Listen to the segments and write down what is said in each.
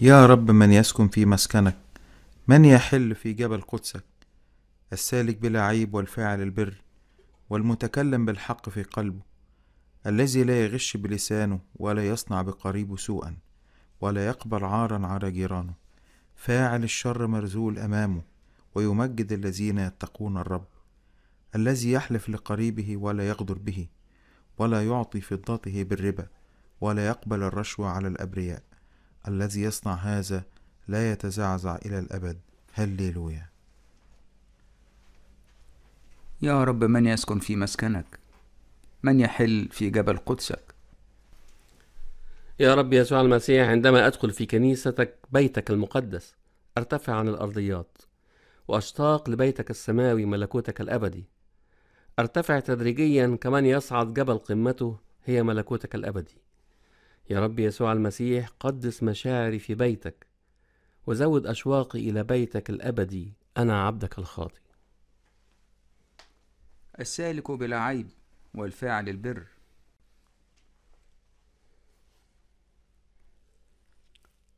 يا رب من يسكن في مسكنك من يحل في جبل قدسك؟ السالك بلا عيب والفاعل البر والمتكلم بالحق في قلبه الذي لا يغش بلسانه ولا يصنع بقريبه سوءا ولا يقبل عارا على جيرانه. فاعل الشر مرزول أمامه ويمجد الذين يتقون الرب. الذي يحلف لقريبه ولا يغدر به ولا يعطي فضته بالربا ولا يقبل الرشوة على الأبرياء. الذي يصنع هذا لا يتزعزع إلى الأبد. هللويا. يا رب من يسكن في مسكنك؟ من يحل في جبل قدسك؟ يا رب يسوع المسيح عندما أدخل في كنيستك بيتك المقدس أرتفع عن الأرضيات وأشتاق لبيتك السماوي ملكوتك الأبدي. أرتفع تدريجيا كمن يصعد جبل قمته هي ملكوتك الأبدي. يا رب يسوع المسيح قدس مشاعري في بيتك وزود أشواقي إلى بيتك الأبدي أنا عبدك الخاطي السالك بلا عيب والفاعل البر.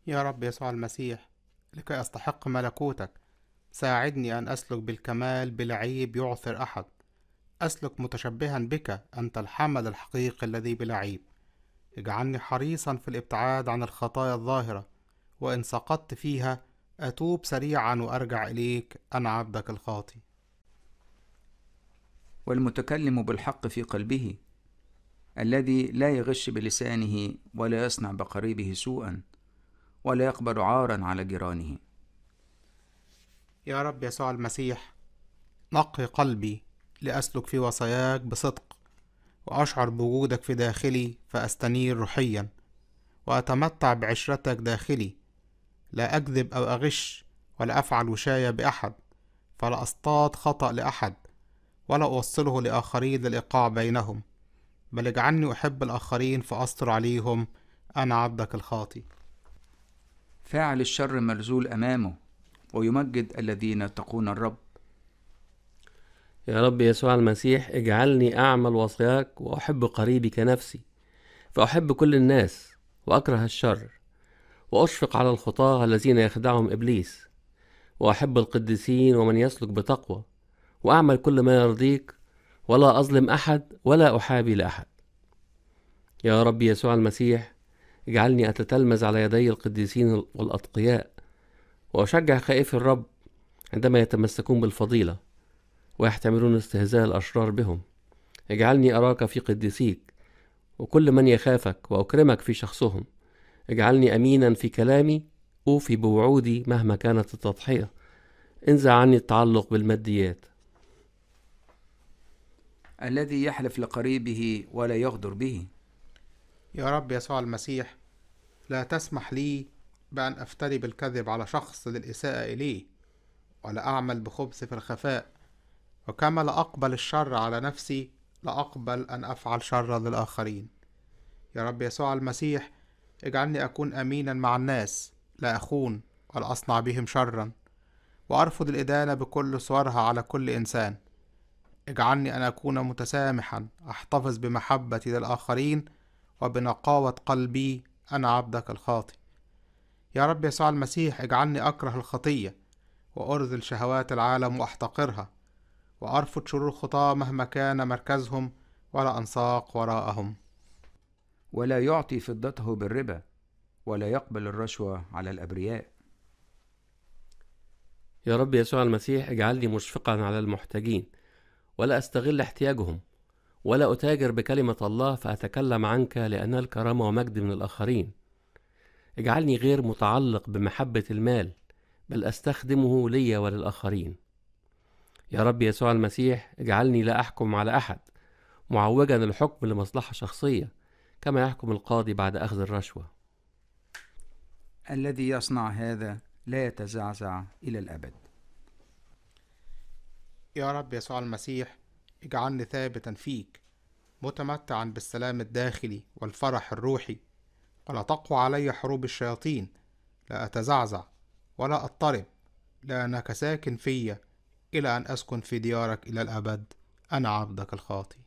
يا رب يسوع المسيح لكي أستحق ملكوتك ساعدني أن أسلك بالكمال بلا عيب يعثر أحد. أسلك متشبها بك أنت الحمل الحقيقي الذي بلا عيب. اجعلني حريصا في الابتعاد عن الخطايا الظاهرة وإن سقطت فيها أتوب سريعا وأرجع إليك أنا عبدك الخاطي. والمتكلم بالحق في قلبه الذي لا يغش بلسانه ولا يصنع بقريبه سوءا ولا يقبل عارا على جيرانه. يا رب يسوع المسيح نقي قلبي لأسلك في وصاياك بصدق. وأشعر بوجودك في داخلي فأستنير روحيا وأتمتع بعشرتك داخلي. لا أكذب أو أغش ولا أفعل وشاية بأحد فلا أصطاد خطأ لأحد ولا أوصله لآخرين للإيقاع بينهم. بل اجعلني أحب الآخرين فأستر عليهم أنا عبدك الخاطي فاعل الشر مرزول أمامه ويمجد الذين يتقون الرب. يا رب يسوع المسيح اجعلني أعمل وصاياك وأحب قريبي كنفسي فأحب كل الناس وأكره الشر وأشفق على الخطاة الذين يخدعهم إبليس وأحب القديسين ومن يسلك بتقوى وأعمل كل ما يرضيك ولا أظلم أحد ولا أحابي لأحد. يا رب يسوع المسيح اجعلني أتتلمذ على يدي القديسين والأتقياء وأشجع خائفي الرب عندما يتمسكون بالفضيلة. ويحتملون استهزاء الأشرار بهم. اجعلني أراك في قديسيك وكل من يخافك وأكرمك في شخصهم. اجعلني أمينا في كلامي أوفي بوعودي مهما كانت التضحية. انزع عني التعلق بالماديات. الذي يحلف لقريبه ولا يغدر به. يا رب يسوع المسيح لا تسمح لي بأن أفتري بالكذب على شخص للإساءة إليه ولا أعمل بخبث في الخفاء. وكما لا أقبل الشر على نفسي لا أقبل أن أفعل شرا للآخرين. يا رب يسوع المسيح اجعلني أكون أمينا مع الناس لا أخون ولا أصنع بهم شرا. وأرفض الإدانة بكل صورها على كل إنسان. اجعلني أن أكون متسامحا أحتفظ بمحبتي للآخرين وبنقاوة قلبي أنا عبدك الخاطي يا رب يسوع المسيح اجعلني أكره الخطية وأرذل شهوات العالم وأحتقرها. وأرفض شرور الخطاة مهما كان مركزهم ولا أنساق وراءهم. ولا يعطي فضته بالربا ولا يقبل الرشوة على الأبرياء. يا رب يسوع المسيح اجعلني مشفقا على المحتاجين ولا أستغل احتياجهم ولا أتاجر بكلمة الله فأتكلم عنك لأنها الكرامة ومجد من الآخرين. اجعلني غير متعلق بمحبة المال بل أستخدمه لي وللآخرين. يا رب يسوع المسيح اجعلني لا أحكم على أحد معوجا الحكم لمصلحة شخصية كما يحكم القاضي بعد أخذ الرشوة. الذي يصنع هذا لا يتزعزع إلى الأبد. يا رب يسوع المسيح اجعلني ثابتا فيك متمتعا بالسلام الداخلي والفرح الروحي. ولا تقوى علي حروب الشياطين لا أتزعزع ولا أضطرب لأنك ساكن فيا. إلى أن أسكن في ديارك إلى الأبد. أنا عبدك الخاطي